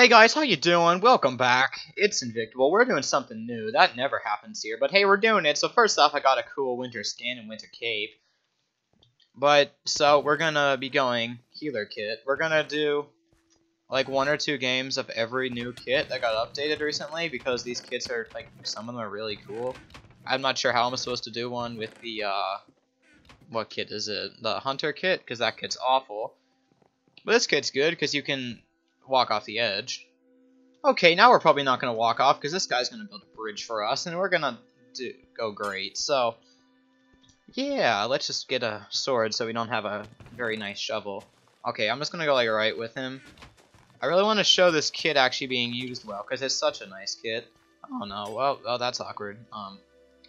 Hey guys, how you doing? Welcome back. It's Invictable. We're doing something new. That never happens here, but hey, we're doing it. So first off, I got a cool winter skin and winter cape. But, so, we're gonna be going healer kit. We're gonna do, like, one or two games of every new kit that got updated recently, because these kits are, like, some of them are really cool. I'm not sure how I'm supposed to do one with the, uh, what kit is it? The hunter kit, because that kit's awful. But this kit's good, because you can walk off the edge. Okay, now we're probably not going to walk off because this guy's going to build a bridge for us and we're going to do go great. So, yeah, let's just get a sword so we don't have a very nice shovel. Okay, I'm just going to go like right with him. I really want to show this kit actually being used well because it's such a nice kit. Oh no, well, oh, that's awkward. Um,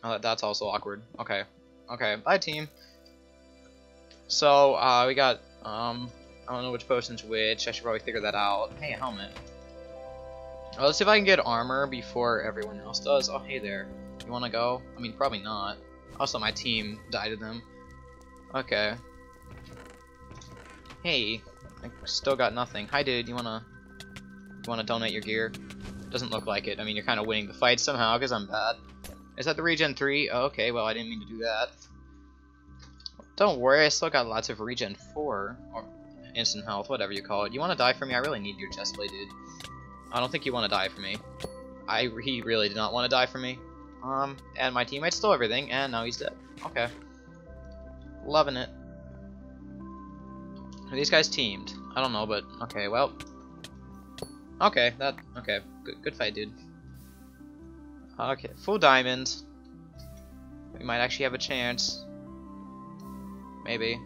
oh, that's also awkward. Okay, okay, bye team. So, uh, we got, um, I don't know which potion's which. I should probably figure that out. Hey, helmet. Well, let's see if I can get armor before everyone else does. Oh, hey there. You want to go? I mean, probably not. Also, my team died to them. Okay. Hey, I still got nothing. Hi, dude. You wanna you wanna donate your gear? Doesn't look like it. I mean, you're kind of winning the fight somehow because I'm bad. Is that the regen three? Oh, okay. Well, I didn't mean to do that. Don't worry. I still got lots of regen four. Or instant health, whatever you call it. You want to die for me? I really need your chest plate, dude. I don't think you want to die for me. I He really did not want to die for me. Um, and my teammate stole everything, and now he's dead. Okay. Loving it. Are these guys teamed? I don't know, but okay, well. Okay, that, okay. Good, good fight, dude. Okay, full diamond. We might actually have a chance. Maybe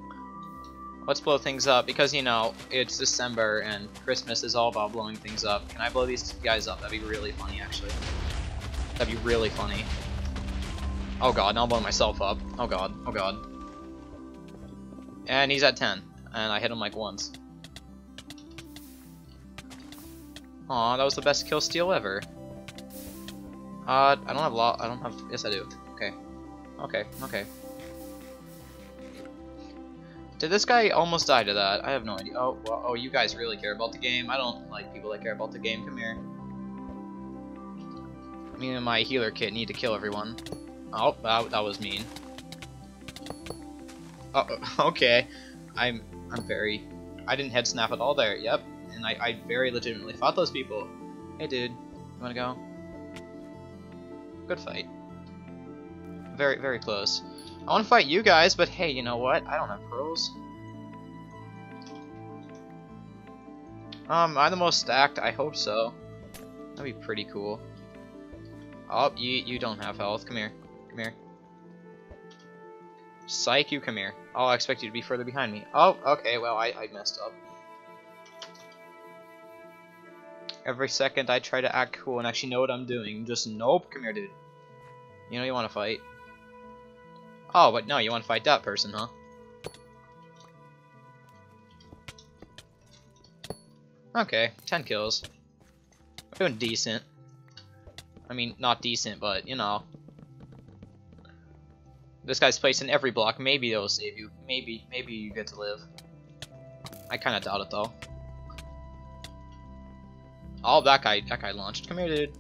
let's blow things up because you know it's December and Christmas is all about blowing things up. Can I blow these guys up? That'd be really funny, actually. That'd be really funny. Oh god, now I'm blowing myself up. Oh god, oh god. And he's at 10, and I hit him like once. Aw, that was the best kill steal ever. Uh, I don't have law. I don't have. Yes, I do. Okay. Okay. Okay. Did this guy almost die to that? I have no idea. Oh, well, oh, you guys really care about the game. I don't like people that care about the game. Come here. Me and my healer kit need to kill everyone. Oh, that, that was mean. Oh, okay. I'm I'm very... I didn't head snap at all there. Yep. And I, I very legitimately fought those people. Hey, dude. You wanna go? Good fight. Very, very close. I want to fight you guys, but hey, you know what? I don't have pearls. Um, am I the most stacked? I hope so. That'd be pretty cool. Oh, you you don't have health. Come here. Come here. Psych, you come here. Oh, I expect you to be further behind me. Oh, okay, well, I, I messed up. Every second I try to act cool and actually know what I'm doing. Just, nope, come here, dude. You know you want to fight. Oh, but no, you want to fight that person, huh? Okay, 10 kills. We're doing decent. I mean, not decent, but, you know. This guy's placed in every block. Maybe it'll save you. Maybe, maybe you get to live. I kind of doubt it, though. Oh, that guy, that guy launched. Come here, dude.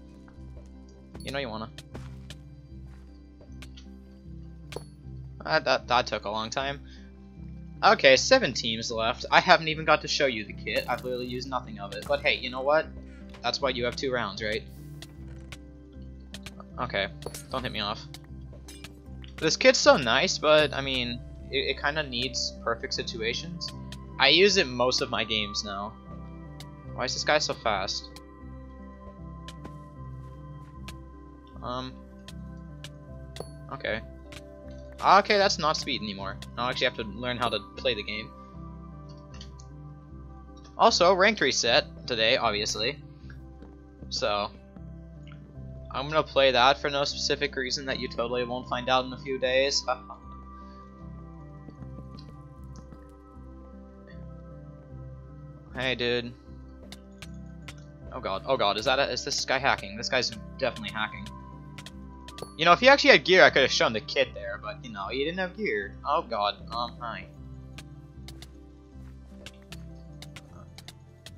You know you wanna. Uh, that, that took a long time. Okay, seven teams left. I haven't even got to show you the kit. I've literally used nothing of it. But hey, you know what? That's why you have two rounds, right? Okay, don't hit me off. This kit's so nice, but, I mean, it, it kind of needs perfect situations. I use it most of my games now. Why is this guy so fast? Um. Okay. Ah, okay, that's not speed anymore. I'll actually have to learn how to play the game. Also, ranked reset today, obviously. So, I'm gonna play that for no specific reason that you totally won't find out in a few days. hey, dude. Oh god, oh god, is that a, is this guy hacking? This guy's definitely hacking. You know, if he actually had gear, I could have shown the kit there, but, you know, you didn't have gear. Oh, God. Um, hi.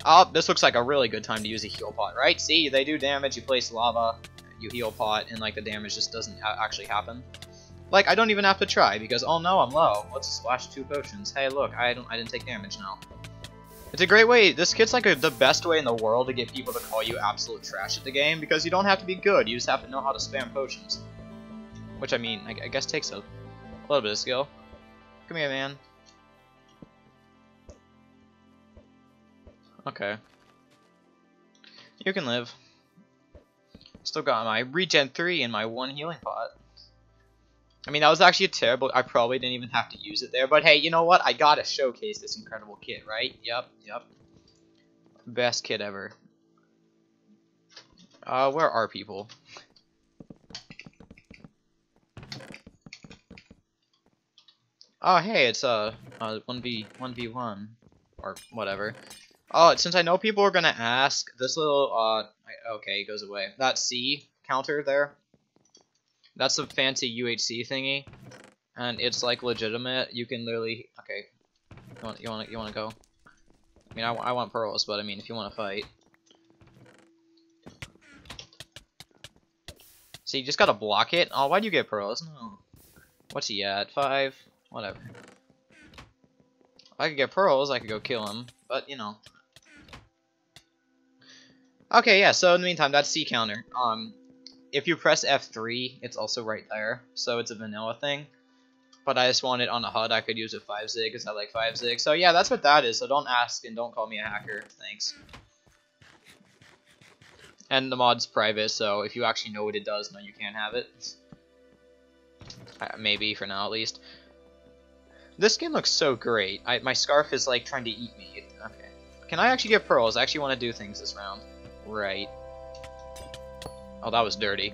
Oh, this looks like a really good time to use a heal pot, right? See, they do damage, you place lava, you heal pot, and like the damage just doesn't actually happen. Like, I don't even have to try, because, oh no, I'm low. Let's splash two potions. Hey, look, I, don't, I didn't take damage now. It's a great way, this kit's like a, the best way in the world to get people to call you absolute trash at the game, because you don't have to be good, you just have to know how to spam potions. Which, I mean, I, I guess takes a, little bit of skill. Come here, man. Okay. You can live. Still got my regen 3 and my 1 healing pot. I mean, that was actually a terrible... I probably didn't even have to use it there. But hey, you know what? I gotta showcase this incredible kit, right? Yep, yep. Best kit ever. Uh, where are people? Oh, hey, it's uh, uh 1v 1v1 or whatever. Oh, since I know people are gonna ask, this little uh, okay, it goes away. That C counter there, that's a fancy UHC thingy, and it's like legitimate. You can literally okay. You want you want you want to go? I mean, I, I want pearls, but I mean, if you want to fight. So you just gotta block it? Oh, why do you get pearls? No. What's he at? Five? Whatever. If I could get pearls, I could go kill him, but, you know. Okay, yeah, so in the meantime, that's C counter. Um, if you press F3, it's also right there, so it's a vanilla thing. But I just want it on a HUD, I could use a 5-zig, because I like 5-zig. So yeah, that's what that is, so don't ask and don't call me a hacker, thanks. And the mod's private, so if you actually know what it does, no, you can't have it. Uh, maybe, for now at least. This skin looks so great. I, my scarf is like trying to eat me. Okay. Can I actually get pearls? I actually want to do things this round. Right. Oh, that was dirty.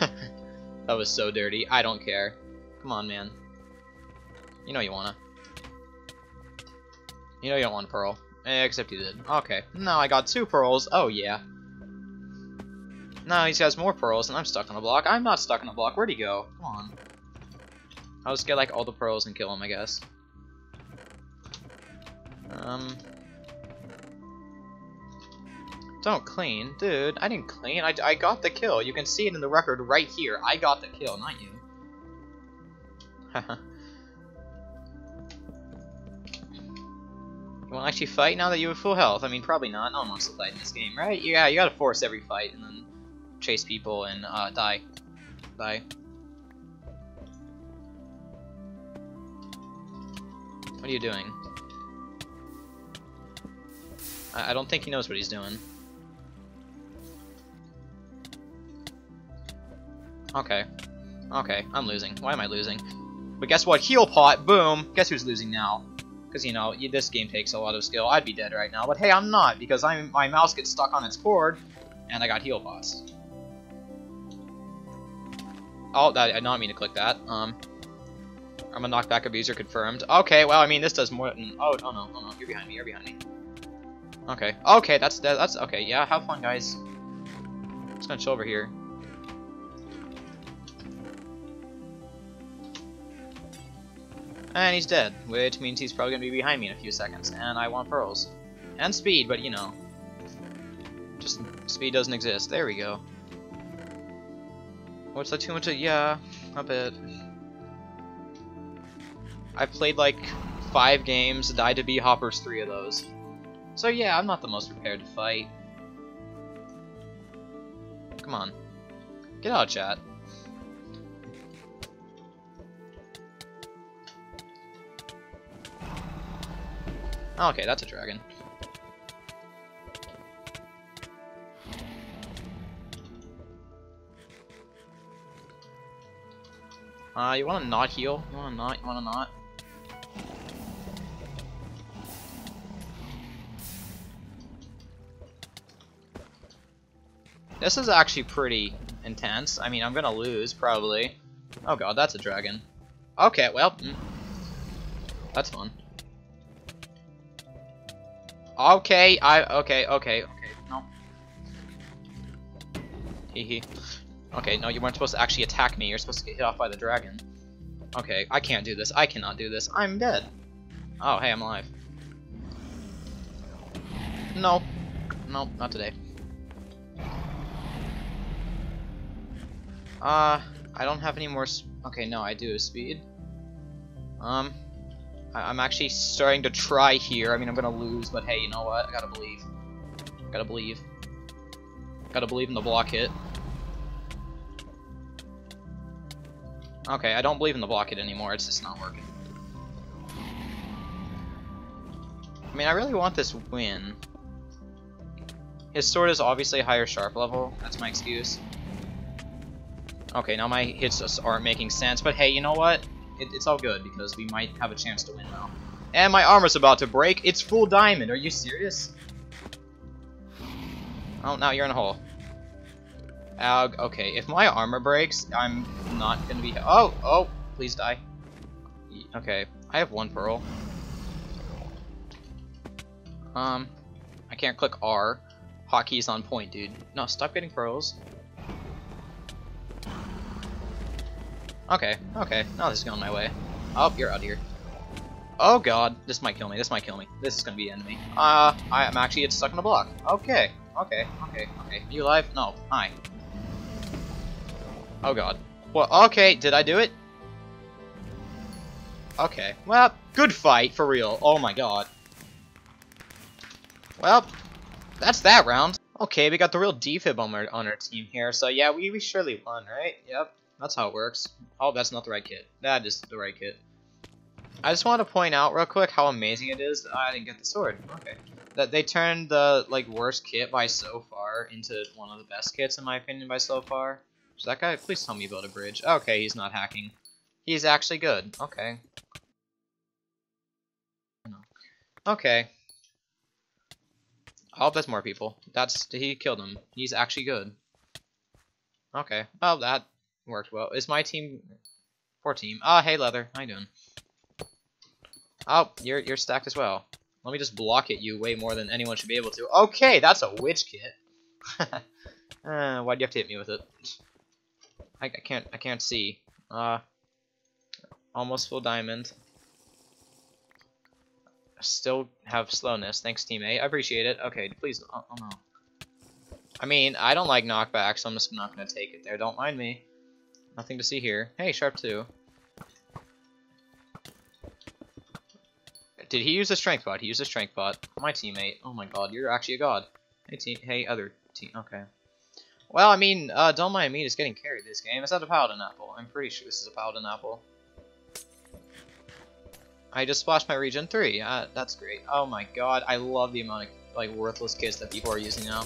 that was so dirty. I don't care. Come on, man. You know you wanna. You know you don't want a pearl. Eh, except you did. Okay. Now I got two pearls. Oh, yeah. Now he has more pearls, and I'm stuck on a block. I'm not stuck on a block. Where'd he go? Come on. I'll just get, like, all the pearls and kill him, I guess. Um... Don't clean. Dude, I didn't clean. I, I got the kill. You can see it in the record right here. I got the kill, not you. you want to actually fight now that you have full health? I mean, probably not. No one wants to fight in this game, right? Yeah, you gotta force every fight and then chase people and uh, die. Die. What are you doing? I, I don't think he knows what he's doing. Okay. Okay, I'm losing. Why am I losing? But guess what? Heal pot, boom! Guess who's losing now? Because, you know, this game takes a lot of skill. I'd be dead right now. But hey, I'm not, because I'm, my mouse gets stuck on its cord, and I got heal pots. Oh, that, I did not mean to click that. Um, I'm a knockback abuser confirmed. Okay, well, I mean, this does more than... Oh, oh no, oh no, you're behind me, you're behind me. Okay, okay, that's, that's, okay, yeah, have fun, guys. I'm just gonna chill over here. And he's dead, which means he's probably to be behind me in a few seconds, and I want pearls. And speed, but you know. Just, speed doesn't exist. There we go. What's that too much of, yeah, a bit. I've played like five games, died to be Hoppers three of those. So yeah, I'm not the most prepared to fight. Come on. Get out, chat. Okay, that's a dragon. Uh, you wanna not heal? You wanna not? You wanna not? This is actually pretty intense. I mean, I'm gonna lose, probably. Oh god, that's a dragon. Okay, well, mm. that's fun. Okay, I okay, okay, okay. No. Hee hee. Okay, no, you weren't supposed to actually attack me. You're supposed to get hit off by the dragon. Okay, I can't do this. I cannot do this. I'm dead. Oh, hey, I'm alive. no. No, not today. Uh, I don't have any more... Okay, no, I do. Speed. Um, I am actually starting to try here. I mean, I'm gonna lose, but hey, you know what? I gotta believe. Gotta believe. Gotta believe in the block hit. Okay, I don't believe in the block hit anymore. It's just not working. I mean, I really want this win. His sword is obviously higher sharp level. That's my excuse. Okay, now my hits aren't making sense. But hey, you know what? It, it's all good because we might have a chance to win now. And my armor's about to break. It's full diamond. Are you serious? Oh, now you're in a hole. Uh, okay, if my armor breaks, I'm not gonna be- Oh! Oh! Please die. Okay, I have one pearl. Um, I can't click R. Hotkey's on point, dude. No, stop getting pearls. Okay, okay, now this is going my way. Oh, you're out here. Oh god, this might kill me, this might kill me. This is gonna be me. Uh, I'm actually it's stuck in a block. Okay, okay, okay, okay. You alive? No, hi. Oh god. Well, okay, did I do it? Okay, well, good fight, for real. Oh my god. Well, that's that round. Okay, we got the real defib on on our team here, so yeah, we, we surely won, right? Yep, that's how it works. Oh, that's not the right kit. That is the right kit. I just want to point out real quick how amazing it is that I didn't get the sword. Okay. That they turned the like worst kit by so far into one of the best kits in my opinion by so far. So that guy, please tell me about a bridge. Okay, he's not hacking. He's actually good. Okay. Okay. I hope that's more people. That's he killed him. He's actually good. Okay. Oh, that worked well. Is my team poor team? Ah, oh, hey Leather. How you doing? Oh, you're you're stacked as well. Let me just block it you way more than anyone should be able to. Okay, that's a witch kit. uh, why'd you have to hit me with it? I, I can't I can't see. Uh, almost full diamond. Still have slowness. Thanks, teammate. I appreciate it. Okay, please. Oh, oh no. I mean, I don't like knockback, so I'm just not gonna take it there. Don't mind me. Nothing to see here. Hey, sharp two. Did he use a strength pot? He used a strength pot. My teammate. Oh my god, you're actually a god. Hey, team. Hey, other team. Okay. Well, I mean, uh, don't mind me just getting carried this game. Is that a paladin apple? I'm pretty sure this is a paladin apple. I just splashed my regen 3. Uh, that's great. Oh my god, I love the amount of like worthless kits that people are using now.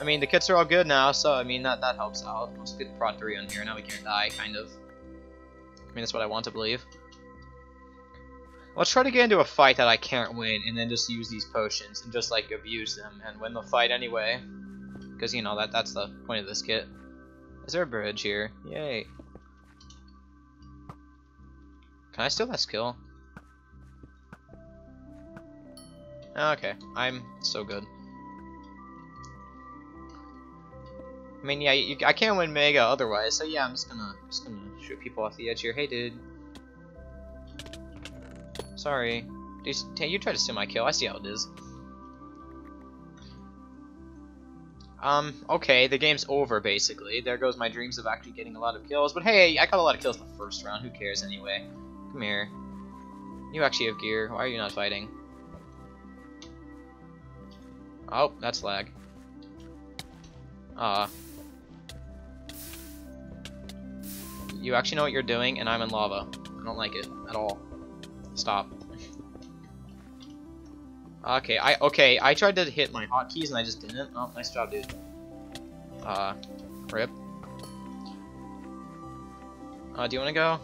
I mean, the kits are all good now, so I mean, that, that helps out. Let's get Prot 3 on here, now we can't die, kind of. I mean, that's what I want to believe. Let's try to get into a fight that I can't win, and then just use these potions, and just, like, abuse them, and win the fight anyway. Because, you know, that that's the point of this kit. Is there a bridge here? Yay. Can I steal that skill? Okay, I'm so good. I mean, yeah, you, I can't win Mega otherwise, so yeah, I'm just gonna just gonna shoot people off the edge here. Hey, dude. Sorry. Dude, hey, you tried to steal my kill. I see how it is. Um, okay, the game's over, basically. There goes my dreams of actually getting a lot of kills. But hey, I got a lot of kills the first round. Who cares anyway? Come here. You actually have gear. Why are you not fighting? Oh, that's lag. Ah. Uh, you actually know what you're doing, and I'm in lava. I don't like it at all. Stop. Okay, I okay, I tried to hit my hotkeys and I just didn't. Oh, nice job, dude. Uh, rip. Uh, do you want to go?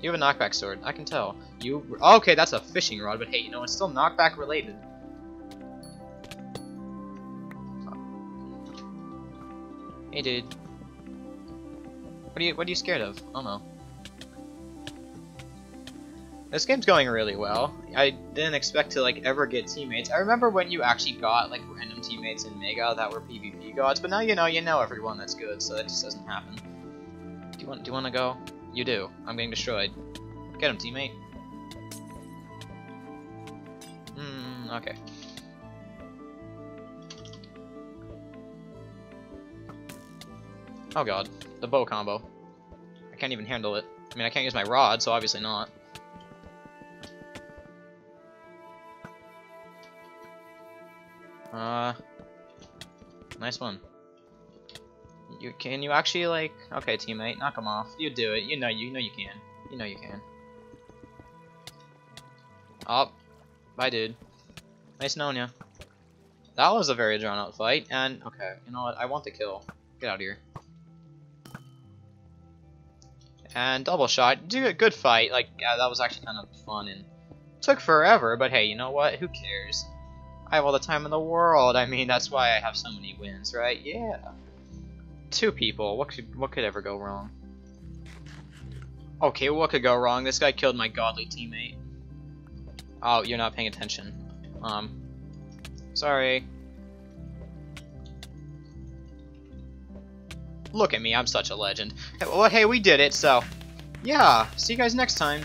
You have a knockback sword. I can tell. You okay? That's a fishing rod, but hey, you know it's still knockback related. Hey, dude. What are you What are you scared of? Oh no. This game's going really well. I didn't expect to like ever get teammates. I remember when you actually got like random teammates in Mega that were PvP gods, but now you know you know everyone that's good, so that just doesn't happen. Do you want do you want to go? You do. I'm getting destroyed. Get him, teammate. Hmm. Okay. Oh god, the bow combo. I can't even handle it. I mean, I can't use my rod, so obviously not. Uh, nice one. You can you actually like? Okay, teammate, knock him off. You do it. You know you know you can. You know you can. Oh, bye, dude. Nice knowing you. That was a very drawn out fight, and okay, you know what? I want the kill. Get out of here. And double shot. Do a good fight. Like that was actually kind of fun and took forever. But hey, you know what? Who cares? I have all the time in the world. I mean, that's why I have so many wins, right? Yeah. Two people. What could what could ever go wrong? Okay, what could go wrong? This guy killed my godly teammate. Oh, you're not paying attention. Um, sorry. Look at me, I'm such a legend. Well, hey, we did it, so yeah. See you guys next time.